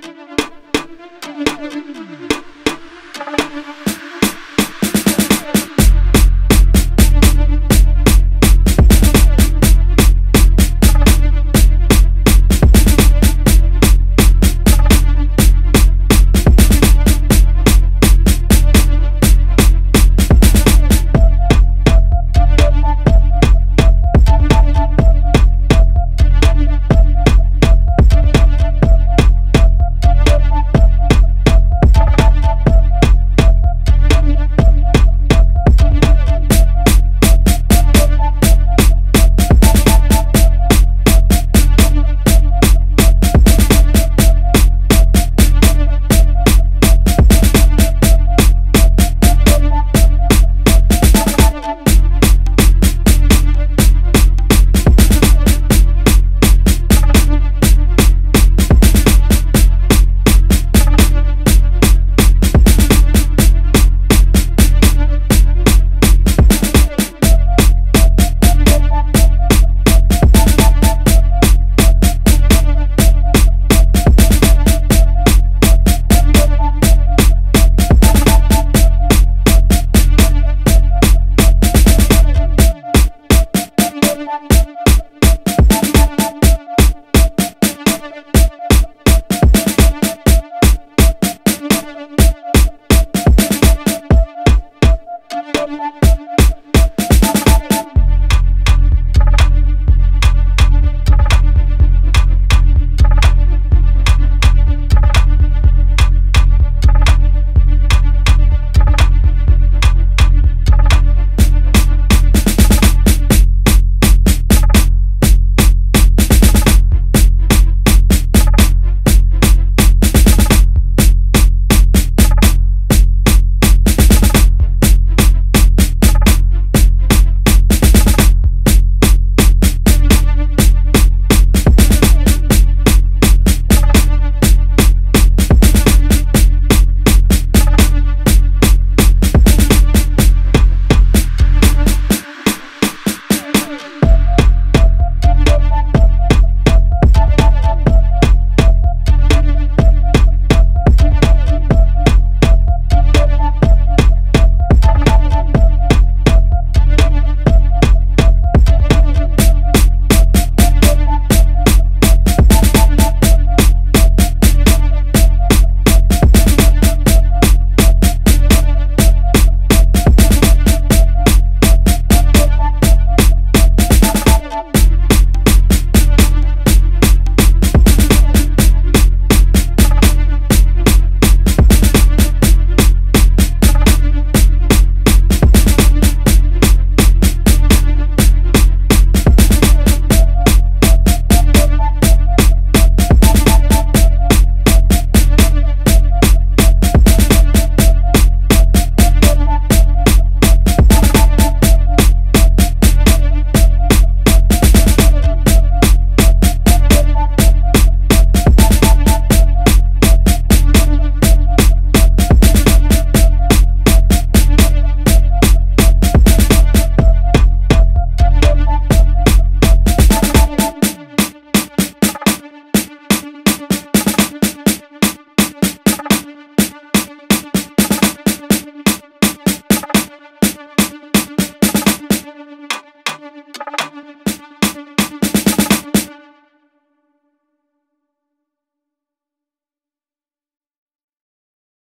Thank you. Thank.